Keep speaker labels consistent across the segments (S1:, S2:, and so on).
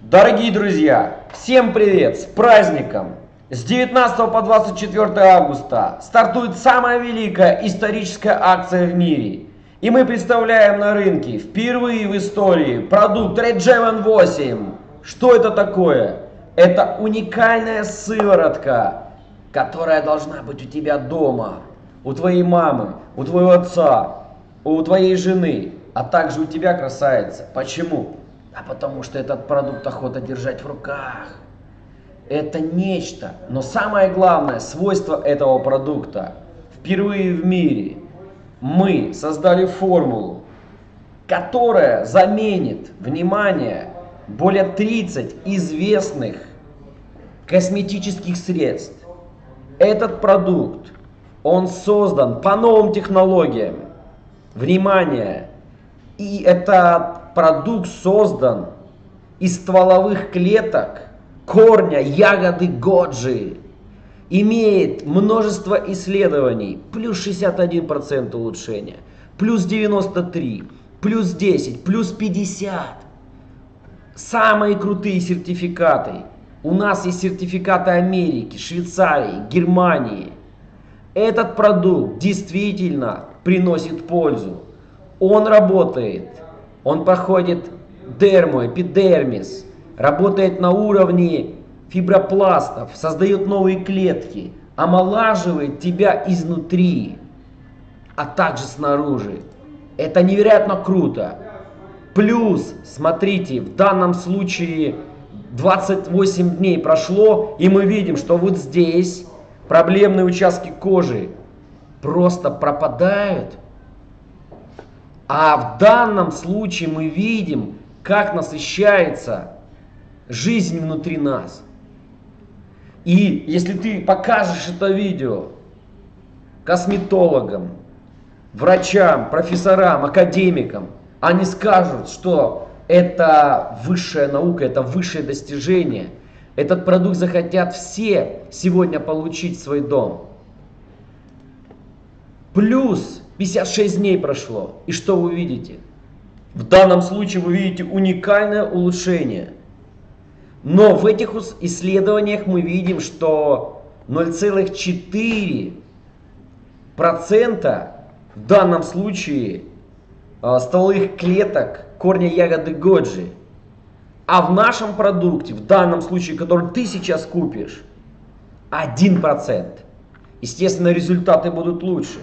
S1: Дорогие друзья, всем привет, с праздником! С 19 по 24 августа стартует самая великая историческая акция в мире. И мы представляем на рынке впервые в истории продукт Regeven 8. Что это такое? Это уникальная сыворотка, которая должна быть у тебя дома, у твоей мамы, у твоего отца, у твоей жены, а также у тебя, красавица. Почему? А потому что этот продукт охота держать в руках. Это нечто. Но самое главное свойство этого продукта. Впервые в мире мы создали формулу, которая заменит, внимание, более 30 известных косметических средств. Этот продукт, он создан по новым технологиям. Внимание! И этот продукт создан из стволовых клеток корня ягоды годжи. Имеет множество исследований, плюс 61% улучшения, плюс 93, плюс 10, плюс 50. Самые крутые сертификаты. У нас есть сертификаты Америки, Швейцарии, Германии. Этот продукт действительно приносит пользу. Он работает, он проходит дерму, эпидермис, работает на уровне фибропластов, создает новые клетки, омолаживает тебя изнутри, а также снаружи. Это невероятно круто. Плюс, смотрите, в данном случае 28 дней прошло, и мы видим, что вот здесь проблемные участки кожи просто пропадают. А в данном случае мы видим, как насыщается жизнь внутри нас. И если ты покажешь это видео косметологам, врачам, профессорам, академикам, они скажут, что это высшая наука, это высшее достижение. Этот продукт захотят все сегодня получить в свой дом. Плюс 56 дней прошло. И что вы видите? В данном случае вы видите уникальное улучшение. Но в этих исследованиях мы видим, что 0,4% в данном случае э, стволовых клеток корня ягоды годжи. А в нашем продукте, в данном случае, который ты сейчас купишь, 1%. Естественно, результаты будут лучше.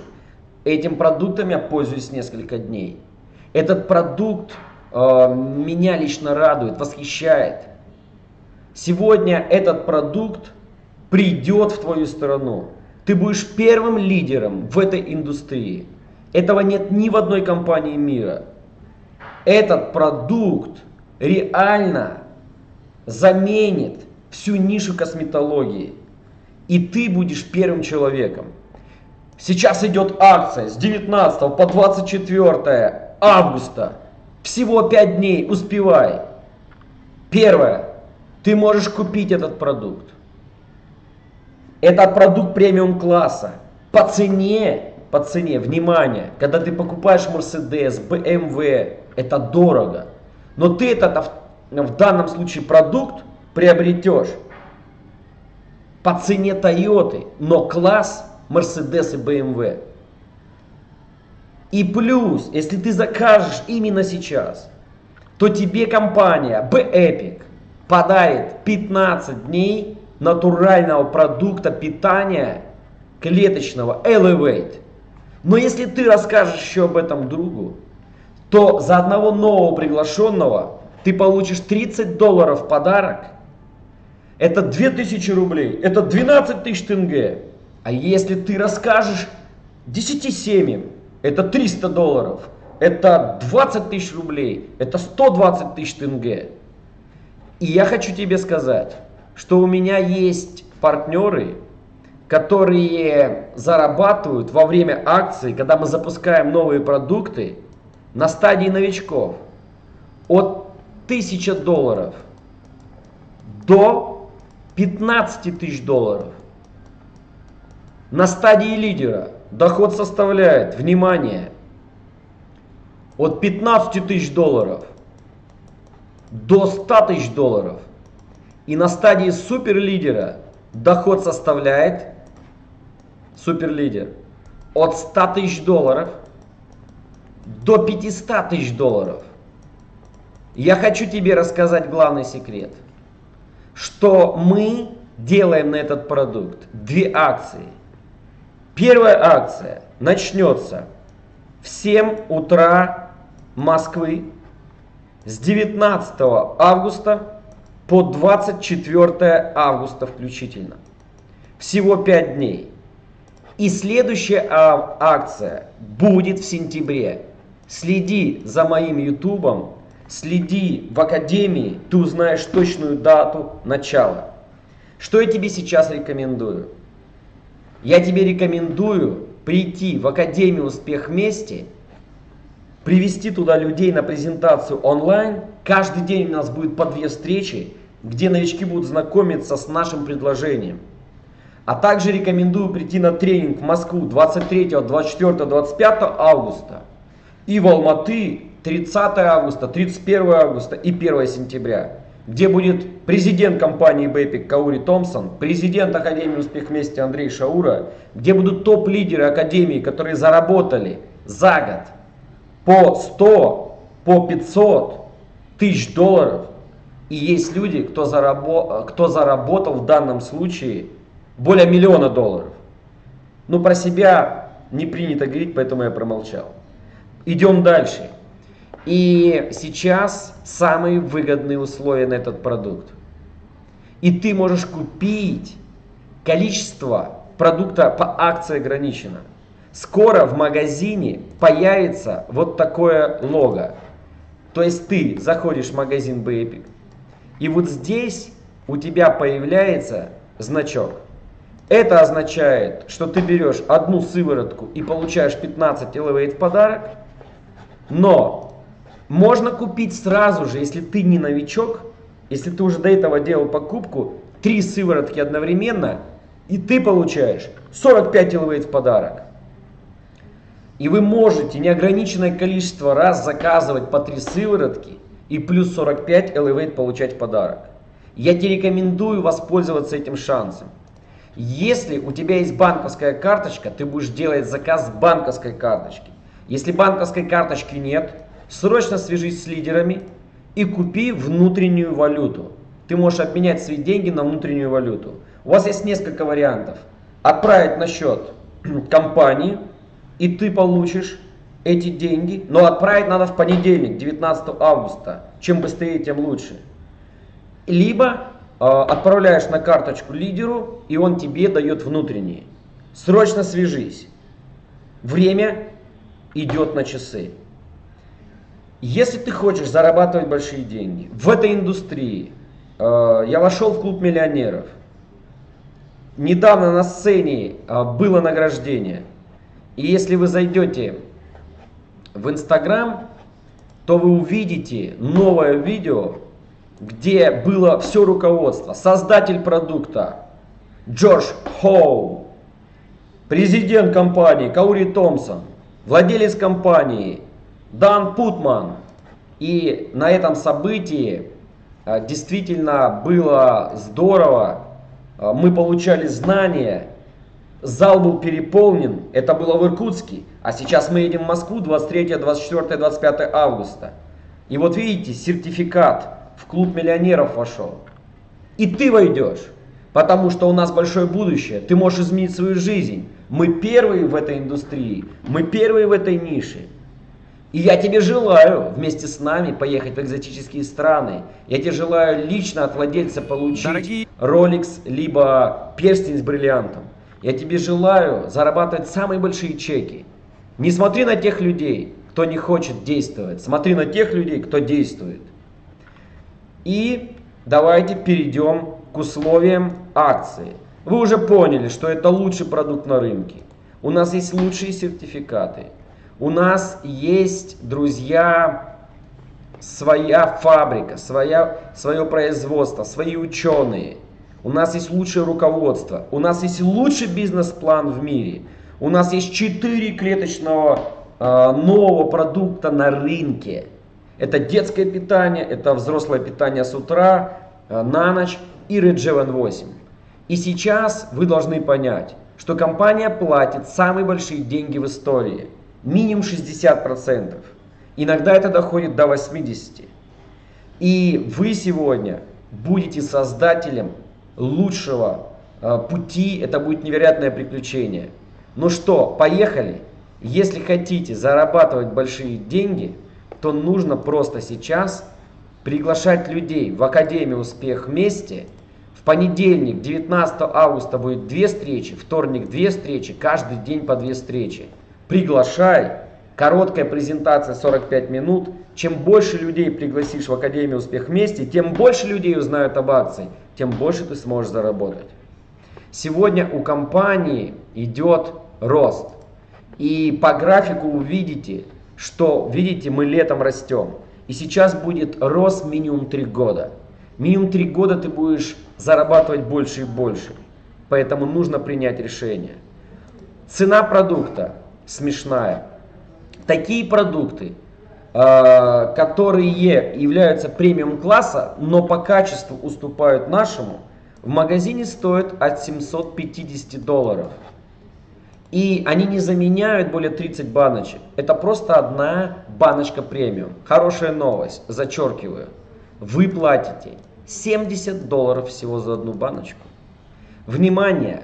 S1: Этим продуктом я пользуюсь несколько дней. Этот продукт э, меня лично радует, восхищает. Сегодня этот продукт придет в твою страну. Ты будешь первым лидером в этой индустрии. Этого нет ни в одной компании мира. Этот продукт реально заменит всю нишу косметологии. И ты будешь первым человеком. Сейчас идет акция с 19 по 24 августа. Всего 5 дней, успевай. Первое. Ты можешь купить этот продукт. Это продукт премиум класса. По цене, по цене, внимание, когда ты покупаешь Mercedes, BMW, это дорого. Но ты этот в данном случае продукт приобретешь по цене Toyota, но класс Mercedes и BMW. И плюс, если ты закажешь именно сейчас, то тебе компания B-Epic подарит 15 дней натурального продукта питания клеточного Elevate. Но если ты расскажешь еще об этом другу, то за одного нового приглашенного ты получишь 30 долларов подарок. Это 2000 рублей, это 12 тысяч тенге. А если ты расскажешь 10 семьям, это 300 долларов, это 20 тысяч рублей, это 120 тысяч тенге. И я хочу тебе сказать, что у меня есть партнеры, которые зарабатывают во время акции, когда мы запускаем новые продукты, на стадии новичков от 1000 долларов до 15 тысяч долларов. На стадии лидера доход составляет, внимание, от 15 тысяч долларов до 100 тысяч долларов. И на стадии суперлидера доход составляет, суперлидер, от 100 тысяч долларов до 500 тысяч долларов. Я хочу тебе рассказать главный секрет, что мы делаем на этот продукт две акции. Первая акция начнется в 7 утра Москвы с 19 августа по 24 августа включительно. Всего 5 дней. И следующая акция будет в сентябре. Следи за моим ютубом, следи в академии, ты узнаешь точную дату начала. Что я тебе сейчас рекомендую? Я тебе рекомендую прийти в Академию Успех вместе, привести туда людей на презентацию онлайн. Каждый день у нас будет по две встречи, где новички будут знакомиться с нашим предложением. А также рекомендую прийти на тренинг в Москву 23, 24, 25 августа и в Алматы 30 августа, 31 августа и 1 сентября где будет президент компании Bepic Каури Томпсон, президент Академии Успех вместе Андрей Шаура, где будут топ-лидеры Академии, которые заработали за год по 100, по 500 тысяч долларов. И есть люди, кто, зарабо кто заработал в данном случае более миллиона долларов. Но про себя не принято говорить, поэтому я промолчал. Идем дальше. И сейчас самые выгодные условия на этот продукт. И ты можешь купить количество продукта по акции ограничено. Скоро в магазине появится вот такое лого. То есть ты заходишь в магазин Bapik, и вот здесь у тебя появляется значок. Это означает, что ты берешь одну сыворотку и получаешь 15 Elevate в подарок, но можно купить сразу же, если ты не новичок, если ты уже до этого делал покупку, три сыворотки одновременно, и ты получаешь 45 Elevate в подарок. И вы можете неограниченное количество раз заказывать по три сыворотки и плюс 45 Elevate получать подарок. Я тебе рекомендую воспользоваться этим шансом. Если у тебя есть банковская карточка, ты будешь делать заказ с банковской карточки. Если банковской карточки нет, Срочно свяжись с лидерами и купи внутреннюю валюту. Ты можешь обменять свои деньги на внутреннюю валюту. У вас есть несколько вариантов. Отправить на счет компании, и ты получишь эти деньги. Но отправить надо в понедельник, 19 августа. Чем быстрее, тем лучше. Либо э, отправляешь на карточку лидеру, и он тебе дает внутренние. Срочно свяжись. Время идет на часы. Если ты хочешь зарабатывать большие деньги в этой индустрии, э, я вошел в клуб миллионеров. Недавно на сцене э, было награждение. И если вы зайдете в Инстаграм, то вы увидите новое видео, где было все руководство. Создатель продукта Джордж Хоу, президент компании Каури Томпсон, владелец компании Дан Путман. И на этом событии а, действительно было здорово. А, мы получали знания. Зал был переполнен. Это было в Иркутске. А сейчас мы едем в Москву 23, 24, 25 августа. И вот видите, сертификат в клуб миллионеров вошел. И ты войдешь. Потому что у нас большое будущее. Ты можешь изменить свою жизнь. Мы первые в этой индустрии. Мы первые в этой нише. И я тебе желаю вместе с нами поехать в экзотические страны. Я тебе желаю лично от владельца получить Дорогие... Rolex, либо перстень с бриллиантом. Я тебе желаю зарабатывать самые большие чеки. Не смотри на тех людей, кто не хочет действовать. Смотри на тех людей, кто действует. И давайте перейдем к условиям акции. Вы уже поняли, что это лучший продукт на рынке. У нас есть лучшие сертификаты. У нас есть, друзья, своя фабрика, своя, свое производство, свои ученые. У нас есть лучшее руководство. У нас есть лучший бизнес-план в мире. У нас есть 4 клеточного э, нового продукта на рынке. Это детское питание, это взрослое питание с утра, э, на ночь и Regeven 8. И сейчас вы должны понять, что компания платит самые большие деньги в истории. Минимум 60%. Иногда это доходит до 80%. И вы сегодня будете создателем лучшего э, пути, это будет невероятное приключение. Ну что, поехали? Если хотите зарабатывать большие деньги, то нужно просто сейчас приглашать людей в Академию Успех вместе. В понедельник, 19 августа будет две встречи, вторник две встречи, каждый день по две встречи. Приглашай, короткая презентация 45 минут. Чем больше людей пригласишь в Академию Успех вместе, тем больше людей узнают об акции, тем больше ты сможешь заработать. Сегодня у компании идет рост. И по графику увидите, что, видите, мы летом растем. И сейчас будет рост минимум 3 года. Минимум 3 года ты будешь зарабатывать больше и больше. Поэтому нужно принять решение. Цена продукта смешная. Такие продукты, э, которые являются премиум класса, но по качеству уступают нашему, в магазине стоят от 750 долларов. И они не заменяют более 30 баночек. Это просто одна баночка премиум. Хорошая новость, зачеркиваю. Вы платите 70 долларов всего за одну баночку. Внимание!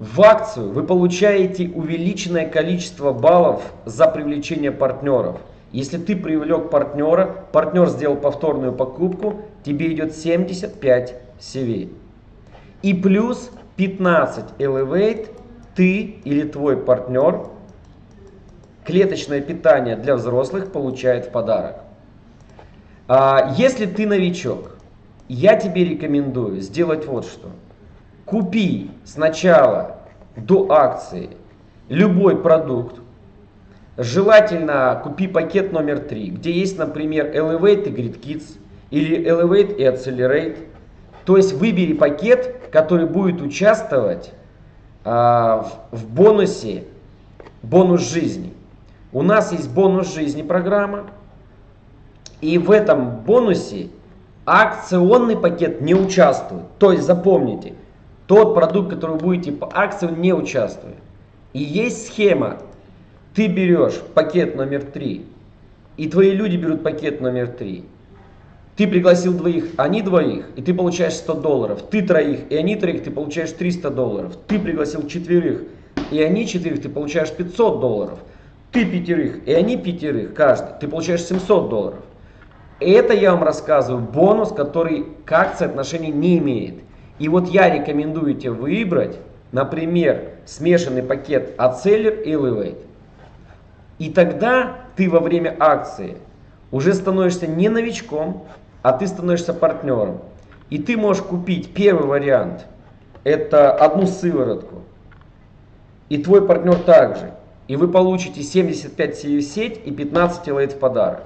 S1: В акцию вы получаете увеличенное количество баллов за привлечение партнеров. Если ты привлек партнера, партнер сделал повторную покупку, тебе идет 75 CV. И плюс 15 Elevate ты или твой партнер клеточное питание для взрослых получает в подарок. А, если ты новичок, я тебе рекомендую сделать вот что. Купи сначала до акции любой продукт. Желательно купи пакет номер 3, где есть, например, Elevate и Grid Kids или Elevate и Accelerate. То есть выбери пакет, который будет участвовать а, в бонусе бонус жизни. У нас есть бонус жизни программа. И в этом бонусе акционный пакет не участвует. То есть запомните, тот продукт, который вы будете по акции, он не участвует. И есть схема. Ты берешь пакет номер 3, и твои люди берут пакет номер 3. Ты пригласил двоих, они двоих, и ты получаешь 100 долларов. Ты троих, и они троих, ты получаешь 300 долларов. Ты пригласил четверых, и они четверых, ты получаешь 500 долларов. Ты пятерых, и они пятерых, каждый, ты получаешь 700 долларов. Это я вам рассказываю бонус, который к акции отношения не имеет. И вот я рекомендую тебе выбрать, например, смешанный пакет Aceler и Elevate. И тогда ты во время акции уже становишься не новичком, а ты становишься партнером. И ты можешь купить первый вариант, это одну сыворотку, и твой партнер также. И вы получите 75 сию сеть и 15 лейт в подарок.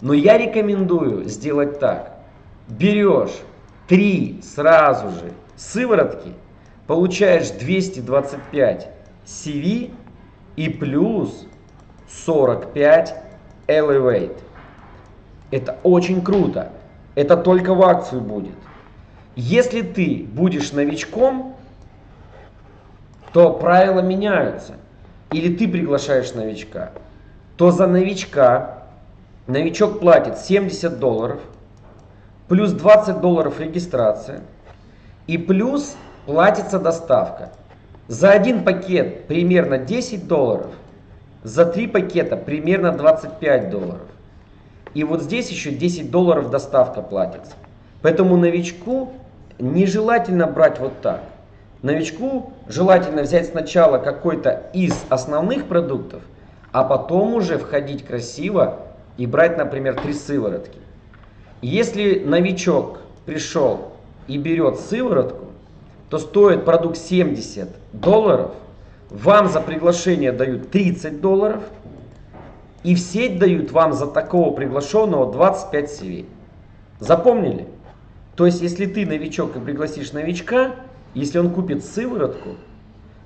S1: Но я рекомендую сделать так. Берешь три сразу же сыворотки, получаешь 225 CV и плюс 45 Elevate. Это очень круто. Это только в акцию будет. Если ты будешь новичком, то правила меняются. Или ты приглашаешь новичка, то за новичка новичок платит 70 долларов, плюс 20 долларов регистрация, и плюс платится доставка. За один пакет примерно 10 долларов, за три пакета примерно 25 долларов. И вот здесь еще 10 долларов доставка платится. Поэтому новичку нежелательно брать вот так. Новичку желательно взять сначала какой-то из основных продуктов, а потом уже входить красиво и брать, например, три сыворотки. Если новичок пришел и берет сыворотку, то стоит продукт 70 долларов, вам за приглашение дают 30 долларов – и в сеть дают вам за такого приглашенного 25 CV. Запомнили? То есть, если ты новичок и пригласишь новичка, если он купит сыворотку,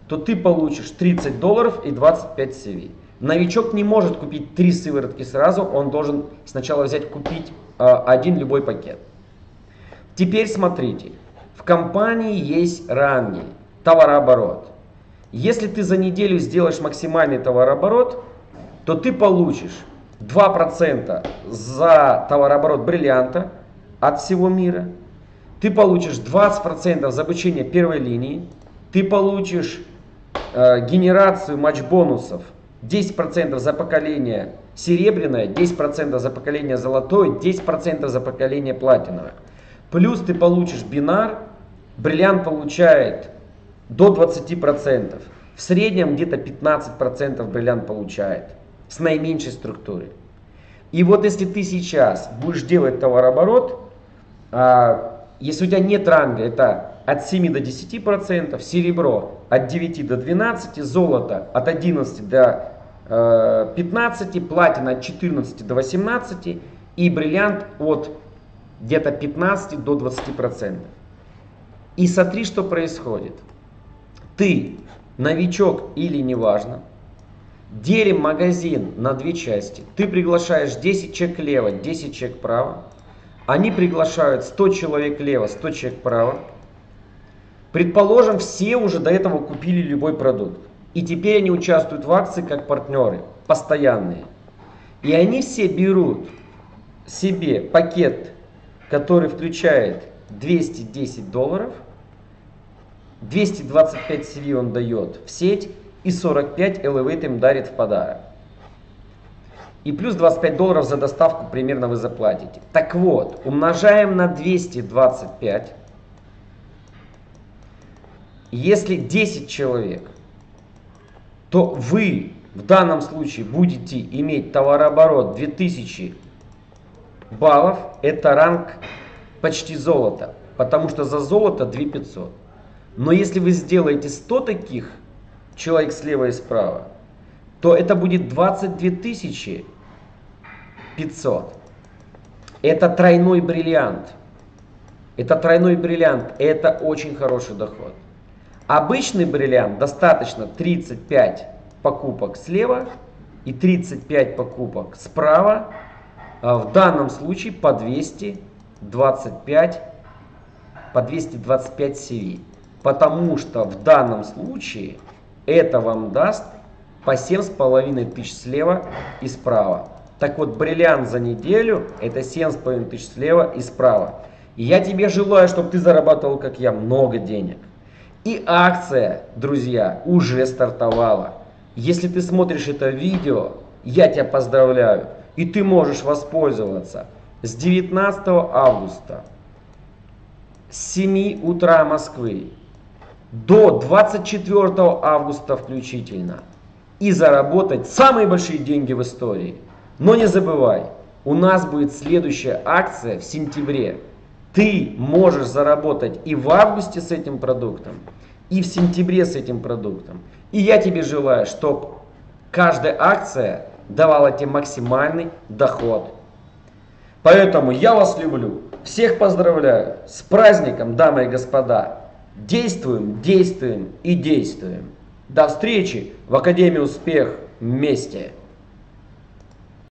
S1: то ты получишь 30 долларов и 25 CV. Новичок не может купить три сыворотки сразу, он должен сначала взять купить один любой пакет. Теперь смотрите, в компании есть ранги, товарооборот. Если ты за неделю сделаешь максимальный товарооборот, то ты получишь 2% за товарооборот бриллианта от всего мира. Ты получишь 20% за обучение первой линии. Ты получишь э, генерацию матч-бонусов 10% за поколение серебряное, 10% за поколение золотое, 10% за поколение платиновое. Плюс ты получишь бинар, бриллиант получает до 20%. В среднем где-то 15% бриллиант получает с наименьшей структурой. И вот если ты сейчас будешь делать товарооборот, а, если у тебя нет ранга, это от 7 до 10%, серебро от 9 до 12, золото от 11 до 15, э, платина от 14 до 18 и бриллиант от где-то 15 до 20%. И смотри, что происходит. Ты новичок или неважно, делим магазин на две части. Ты приглашаешь 10 человек лево, 10 человек право. Они приглашают 100 человек лево, 100 человек право. Предположим, все уже до этого купили любой продукт. И теперь они участвуют в акции как партнеры, постоянные. И они все берут себе пакет, который включает 210 долларов – 225 CV он дает в сеть и 45 Elevate им дарит в подарок. И плюс 25 долларов за доставку примерно вы заплатите. Так вот, умножаем на 225. Если 10 человек, то вы в данном случае будете иметь товарооборот 2000 баллов. Это ранг почти золота, потому что за золото 2500. Но если вы сделаете 100 таких, человек слева и справа, то это будет 22 тысячи 500. Это тройной бриллиант. Это тройной бриллиант. Это очень хороший доход. Обычный бриллиант достаточно 35 покупок слева и 35 покупок справа. А в данном случае по 225, по 225 CV потому что в данном случае это вам даст по 7,5 тысяч слева и справа. Так вот, бриллиант за неделю это 7,5 тысяч слева и справа. И я тебе желаю, чтобы ты зарабатывал, как я, много денег. И акция, друзья, уже стартовала. Если ты смотришь это видео, я тебя поздравляю. И ты можешь воспользоваться с 19 августа с 7 утра Москвы до 24 августа включительно и заработать самые большие деньги в истории. Но не забывай, у нас будет следующая акция в сентябре. Ты можешь заработать и в августе с этим продуктом, и в сентябре с этим продуктом. И я тебе желаю, чтобы каждая акция давала тебе максимальный доход. Поэтому я вас люблю. Всех поздравляю с праздником, дамы и господа. Действуем, действуем и действуем. До встречи в Академии Успех вместе!